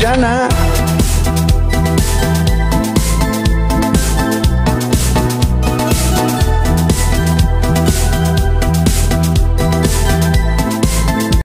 Jana.